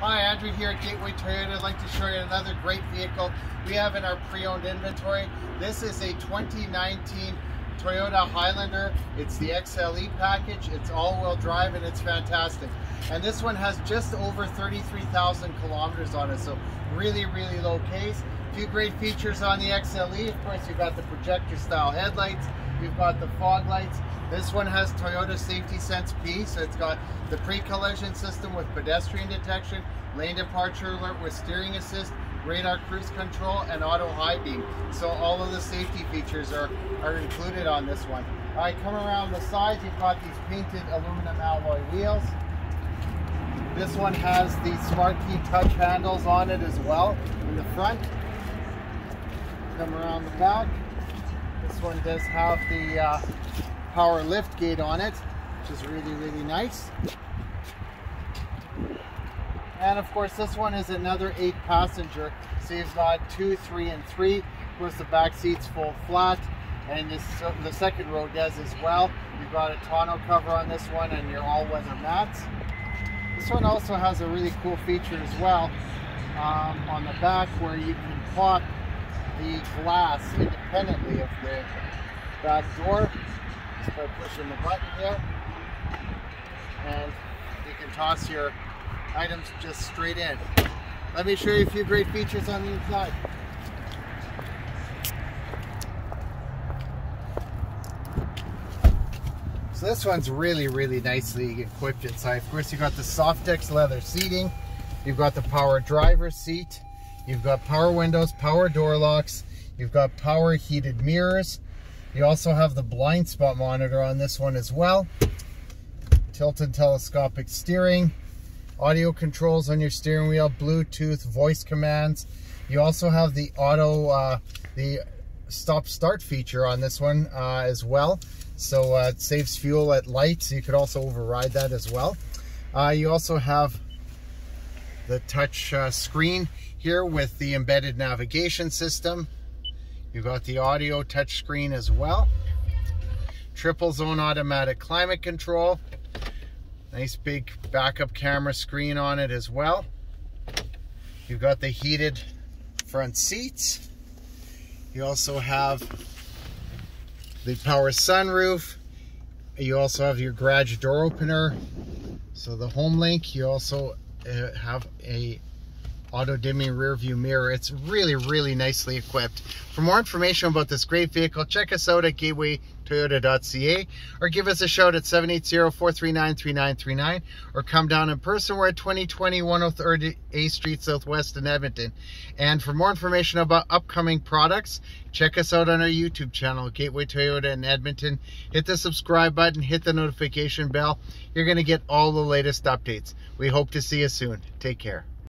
Hi, Andrew here at Gateway Toyota. I'd like to show you another great vehicle we have in our pre-owned inventory. This is a 2019 Toyota Highlander. It's the XLE package. It's all-wheel drive and it's fantastic. And this one has just over 33,000 kilometers on it, so really, really low case. A few great features on the XLE. Of course, you've got the projector style headlights. You've got the fog lights. This one has Toyota Safety Sense P, so it's got the pre-collision system with pedestrian detection, lane departure alert with steering assist, radar cruise control, and auto high beam. So all of the safety features are, are included on this one. All right, come around the sides, you've got these painted aluminum alloy wheels. This one has the smart key touch handles on it as well in the front. Come around the back. This one does have the uh, power lift gate on it, which is really, really nice. And of course, this one is another eight passenger. So you've got two, three, and three. Of course, the back seat's full flat, and this, the second row does as well. You've got a tonneau cover on this one and your all-weather mats. This one also has a really cool feature as well um, on the back where you can pop the glass independently of the back door just by pushing the button here and you can toss your items just straight in. Let me show you a few great features on the inside. So this one's really, really nicely equipped inside. Of course, you've got the Softex leather seating. You've got the power driver seat. You've got power windows, power door locks. You've got power heated mirrors. You also have the blind spot monitor on this one as well. Tilted telescopic steering. Audio controls on your steering wheel, Bluetooth, voice commands. You also have the auto, uh, the stop start feature on this one uh, as well. So uh, it saves fuel at lights. You could also override that as well. Uh, you also have the touch uh, screen here with the embedded navigation system. You've got the audio touch screen as well. Triple zone automatic climate control. Nice big backup camera screen on it as well. You've got the heated front seats. You also have the power sunroof. You also have your garage door opener. So the home link, you also uh, have a auto dimming rear view mirror. It's really, really nicely equipped. For more information about this great vehicle, check us out at gatewaytoyota.ca or give us a shout at 780-439-3939 or come down in person. We're at 2020 103rd A Street Southwest in Edmonton. And for more information about upcoming products, check us out on our YouTube channel, Gateway Toyota in Edmonton. Hit the subscribe button, hit the notification bell. You're going to get all the latest updates. We hope to see you soon. Take care.